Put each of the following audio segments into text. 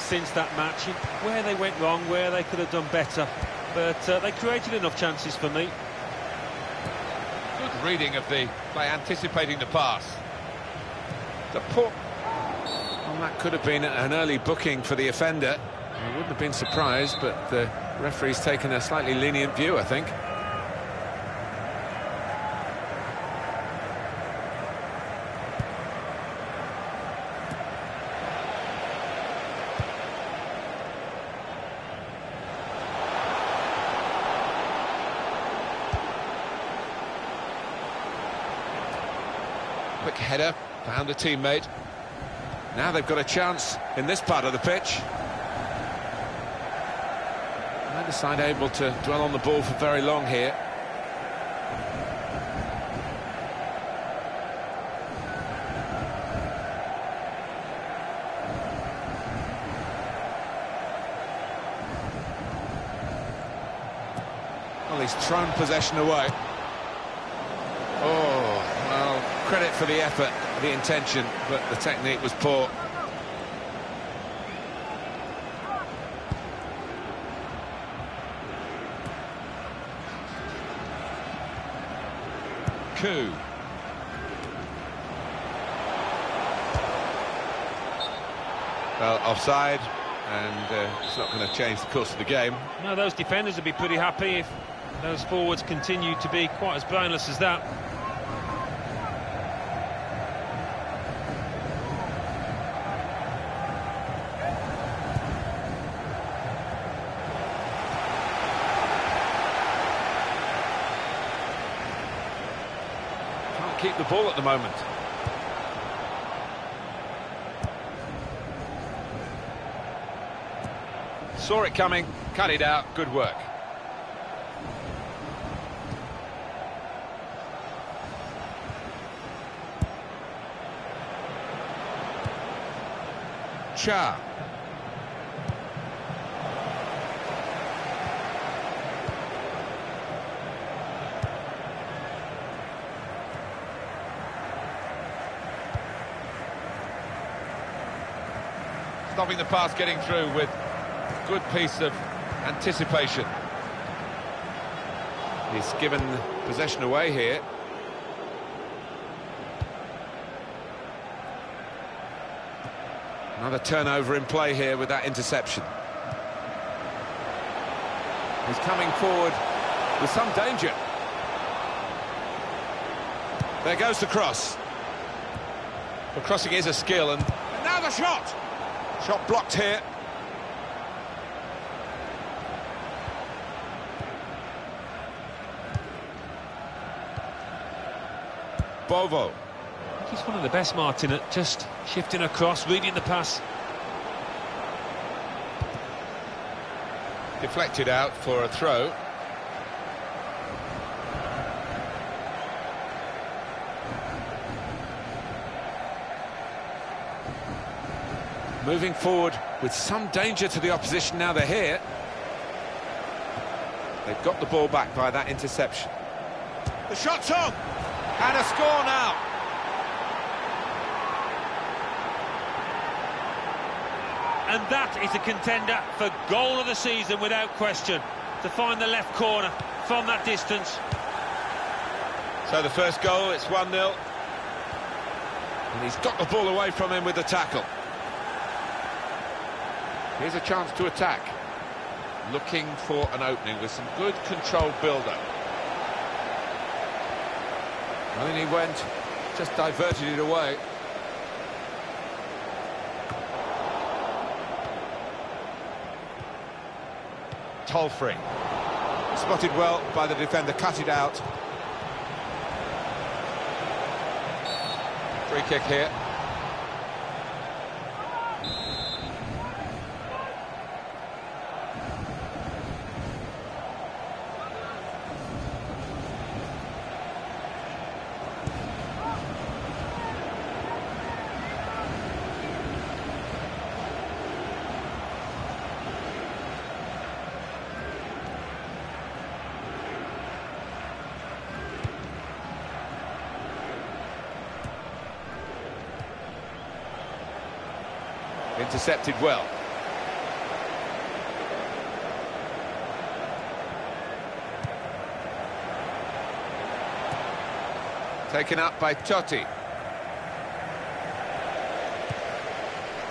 since that match, where they went wrong, where they could have done better. But uh, they created enough chances for me. Good reading of the by anticipating the pass. The poor. Well, that could have been an early booking for the offender. I wouldn't have been surprised, but the referee's taken a slightly lenient view, I think. Quick header, found a teammate. Now they've got a chance in this part of the pitch. Neither side able to dwell on the ball for very long here. Well, he's thrown possession away. Oh, for the effort, the intention, but the technique was poor. Coup. Well, offside, and uh, it's not going to change the course of the game. Now those defenders would be pretty happy if those forwards continue to be quite as brainless as that. Ball at the moment. Saw it coming, cut it out, good work. Cha. Stopping the pass getting through with good piece of anticipation. He's given possession away here. Another turnover in play here with that interception. He's coming forward with some danger. There goes the cross. The crossing is a skill and And now the shot! Shot blocked here. Bovo. He's one of the best, Martin, at just shifting across, reading the pass. Deflected out for a throw. Moving forward with some danger to the opposition now they're here. They've got the ball back by that interception. The shot's on! And a score now! And that is a contender for goal of the season without question. To find the left corner from that distance. So the first goal, it's 1-0. And he's got the ball away from him with the tackle. Here's a chance to attack. Looking for an opening with some good controlled build-up. And then he went, just diverted it away. Tolfree. Spotted well by the defender, cut it out. Free kick here. intercepted well. Taken up by Totti.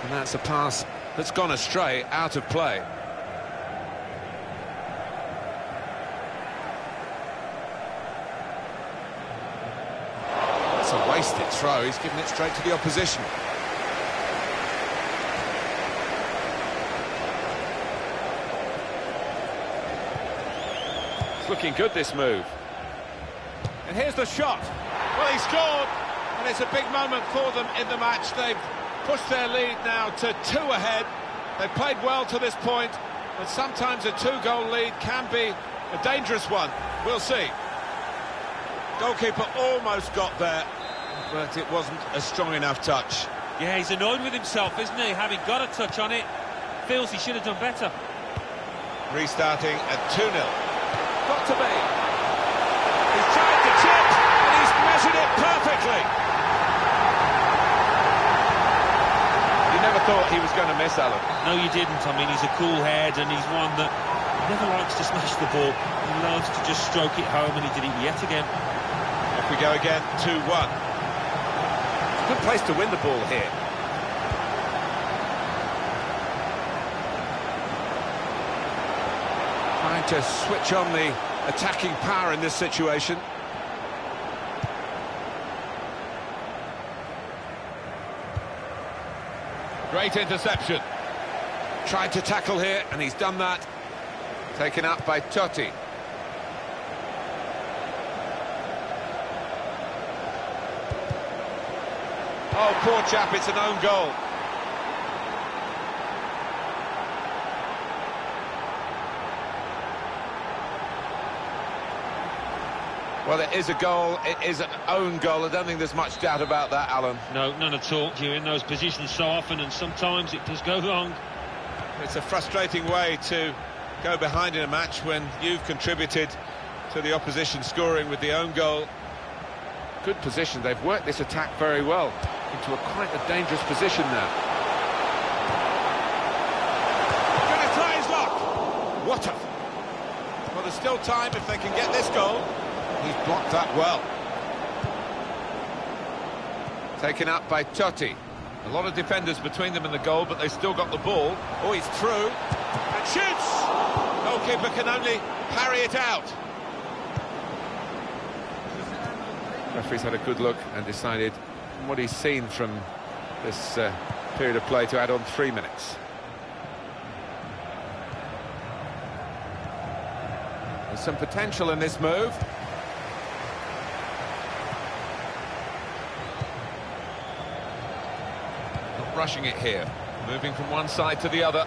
And that's a pass that's gone astray, out of play. It's a wasted throw. He's given it straight to the opposition. Looking good, this move. And here's the shot. Well, he scored, and it's a big moment for them in the match. They've pushed their lead now to two ahead. They've played well to this point, but sometimes a two-goal lead can be a dangerous one. We'll see. Goalkeeper almost got there, but it wasn't a strong enough touch. Yeah, he's annoyed with himself, isn't he? Having got a touch on it, feels he should have done better. Restarting at 2-0. Got to be. He's tried to chip, and he's measured it perfectly. You never thought he was going to miss, Alan. No, you didn't. I mean, he's a cool head, and he's one that never likes to smash the ball. He loves to just stroke it home, and he did it yet again. Off we go again, 2-1. Good place to win the ball here. To switch on the attacking power in this situation. Great interception. Tried to tackle here, and he's done that. Taken up by Totti. Oh, poor chap, it's an own goal. Well, it is a goal. It is an own goal. I don't think there's much doubt about that, Alan. No, none at all. You're in those positions so often, and sometimes it does go wrong. It's a frustrating way to go behind in a match when you've contributed to the opposition scoring with the own goal. Good position. They've worked this attack very well into a quite a dangerous position now. Going to try his luck. What a... Well, there's still time if they can get this goal. He's blocked that well. Taken up by Totti. A lot of defenders between them and the goal, but they've still got the ball. Oh, he's through. And shoots! Goalkeeper can only parry it out. Referee's had a good look and decided what he's seen from this uh, period of play to add on three minutes. There's some potential in this move. Rushing it here. Moving from one side to the other.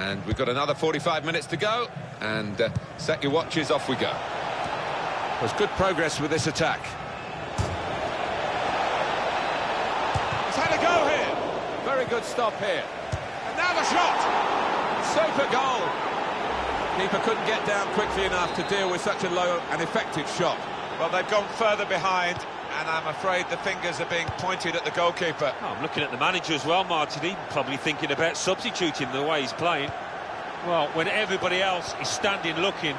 And we've got another 45 minutes to go. And uh, set your watches, off we go. There's good progress with this attack. He's had a go here. Very good stop here. And now the shot. Super goal. Keeper couldn't get down quickly enough to deal with such a low and effective shot. Well, they've gone further behind, and I'm afraid the fingers are being pointed at the goalkeeper. Oh, I'm looking at the manager as well, Martin. He's probably thinking about substituting the way he's playing. Well, when everybody else is standing looking,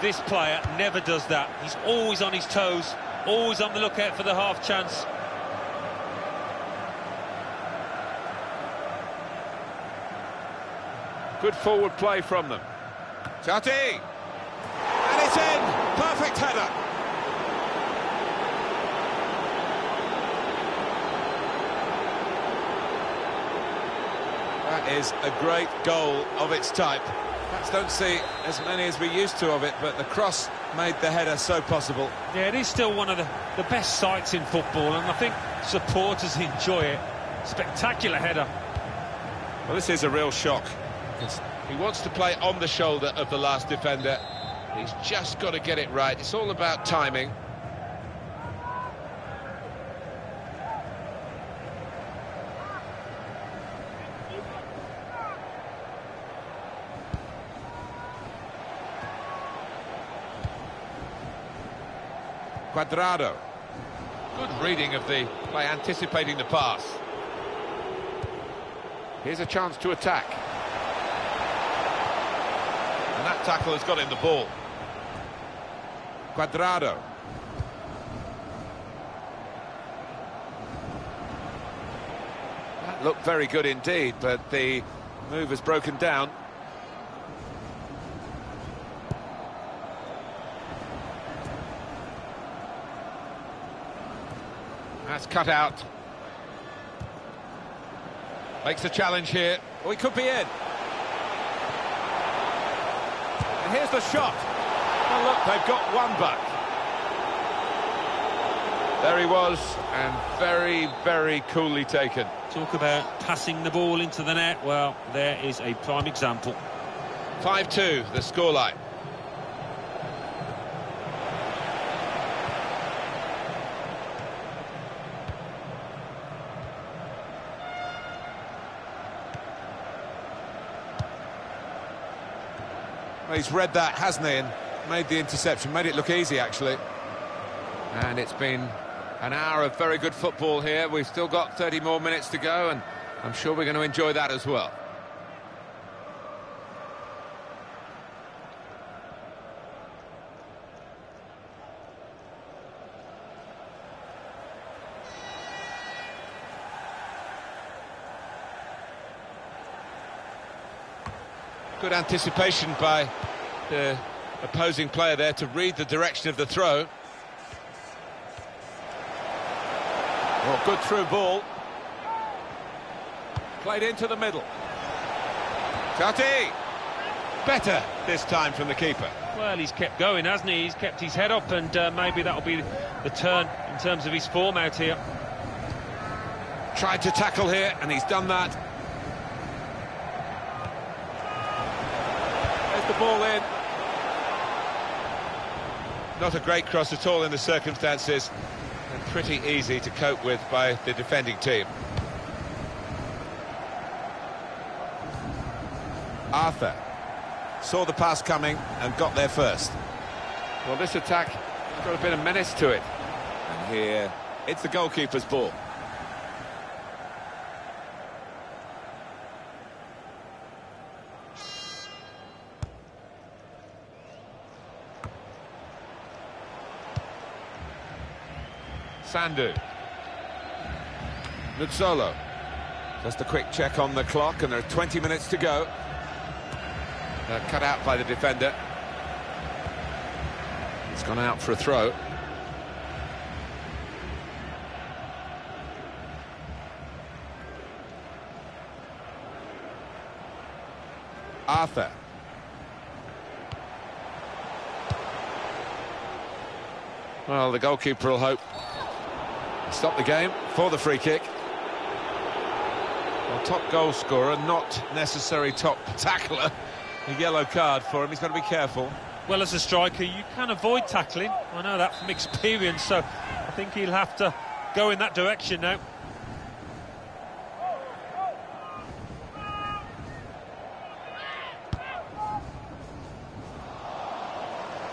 this player never does that. He's always on his toes, always on the lookout for the half chance. Good forward play from them. Totti! And it's in! Perfect header! That is a great goal of its type. Perhaps don't see as many as we used to of it, but the cross made the header so possible. Yeah, it is still one of the, the best sights in football, and I think supporters enjoy it. Spectacular header. Well, this is a real shock. He wants to play on the shoulder of the last defender. He's just got to get it right. It's all about timing. Cuadrado. Good reading of the play, anticipating the pass. Here's a chance to attack. And that tackle has got him the ball. Cuadrado. That looked very good indeed, but the move has broken down. That's cut out. Makes a challenge here. He could be in. And here's the shot. Well, look, they've got one back. There he was, and very, very coolly taken. Talk about passing the ball into the net. Well, there is a prime example. 5-2, the scoreline. He's read that, hasn't he, and made the interception, made it look easy, actually. And it's been an hour of very good football here. We've still got 30 more minutes to go, and I'm sure we're going to enjoy that as well. Good anticipation by the opposing player there to read the direction of the throw. Well, good through ball. Played into the middle. Totti! Better this time from the keeper. Well, he's kept going, hasn't he? He's kept his head up, and uh, maybe that'll be the turn in terms of his form out here. Tried to tackle here, and he's done that. There's the ball in. Not a great cross at all in the circumstances, and pretty easy to cope with by the defending team. Arthur saw the pass coming and got there first. Well, this attack has got a bit of menace to it. And here, it's the goalkeeper's ball. Sandu. Nuzzolo. Just a quick check on the clock, and there are 20 minutes to go. Uh, cut out by the defender. It's gone out for a throw. Arthur. Well, the goalkeeper will hope stop the game for the free kick. Well, top goal scorer, not necessary top tackler. A yellow card for him. He's got to be careful. Well, as a striker, you can avoid tackling. I know that from experience, so I think he'll have to go in that direction now.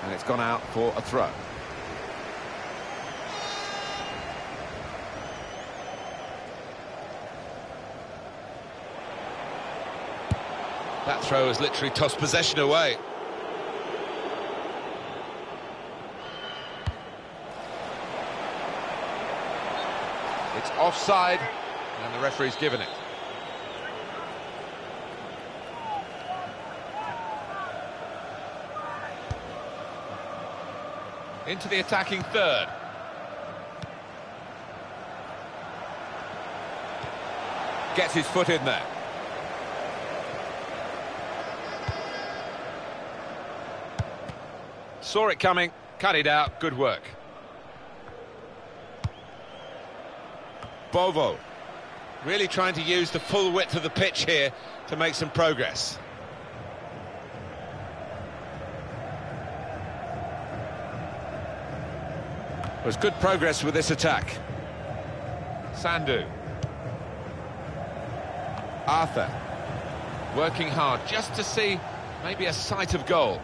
And it's gone out for a throw. That throw has literally tossed possession away. It's offside, and the referee's given it. Into the attacking third. Gets his foot in there. Saw it coming, cut it out, good work. Bovo. Really trying to use the full width of the pitch here to make some progress. Was good progress with this attack. Sandu. Arthur. Working hard just to see maybe a sight of goal.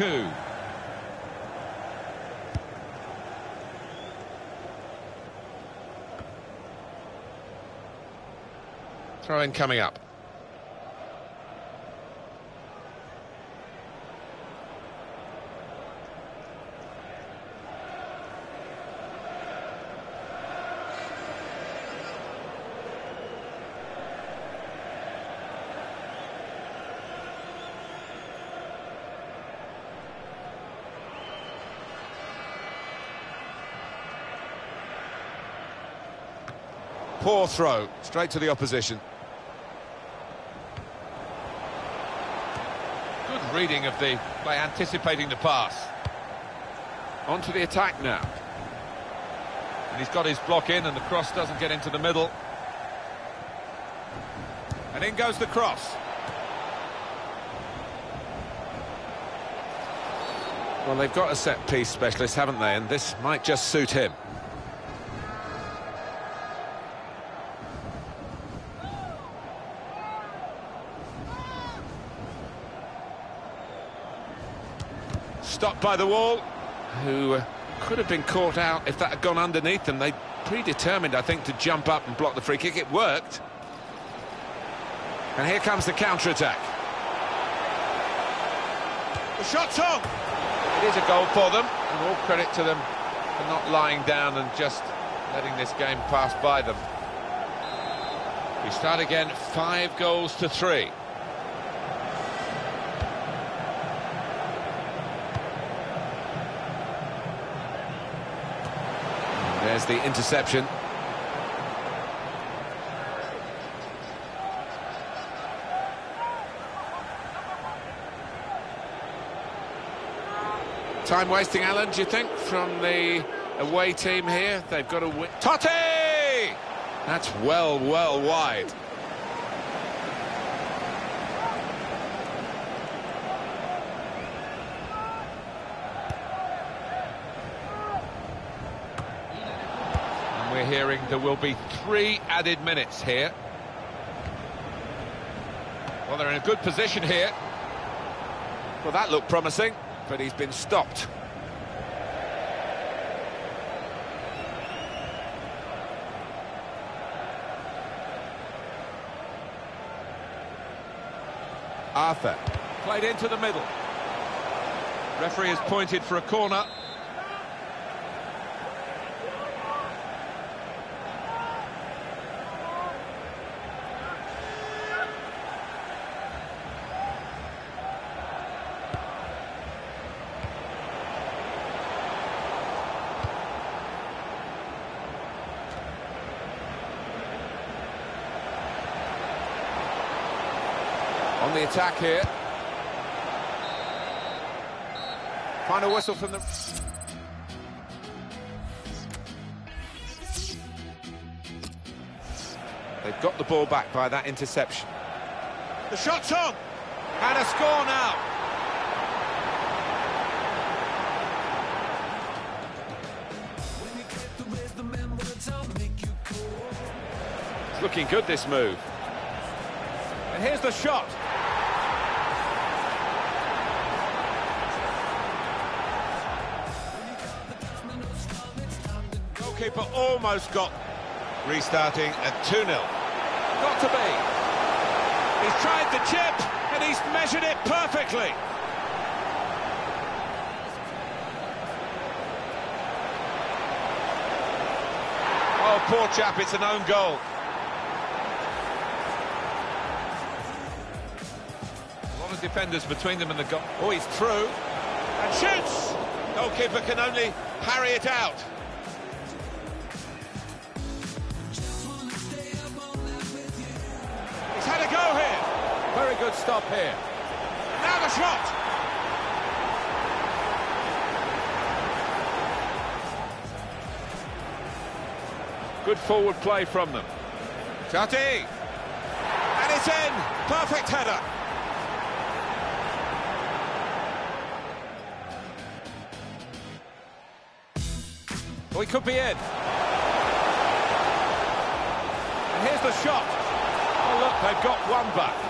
Throw in coming up. Poor throw, straight to the opposition. Good reading of the by anticipating the pass. On to the attack now. And he's got his block in and the cross doesn't get into the middle. And in goes the cross. Well, they've got a set-piece specialist, haven't they? And this might just suit him. By the wall, who could have been caught out if that had gone underneath them. They predetermined, I think, to jump up and block the free kick. It worked. And here comes the counter-attack. The shot's on! It is a goal for them, and all credit to them for not lying down and just letting this game pass by them. We start again, five goals to three. There's the interception. Time wasting, Alan, do you think, from the away team here? They've got a win. Totti! That's well, well wide. There will be three added minutes here. Well, they're in a good position here. Well, that looked promising, but he's been stopped. Arthur. Played into the middle. Referee has pointed for a corner. On the attack here. Final whistle from the... They've got the ball back by that interception. The shot's on! And a score now! It's looking good, this move. And here's the shot. Goalkeeper almost got restarting at 2-0. Got to be. He's tried the chip and he's measured it perfectly. Oh, poor chap, it's an own goal. A lot of defenders between them and the goal. Oh, he's through. And shoots! Goalkeeper can only parry it out. Good stop here. Now the shot! Good forward play from them. Totti! And it's in! Perfect header! We could be in. And here's the shot. Oh, look, they've got one back.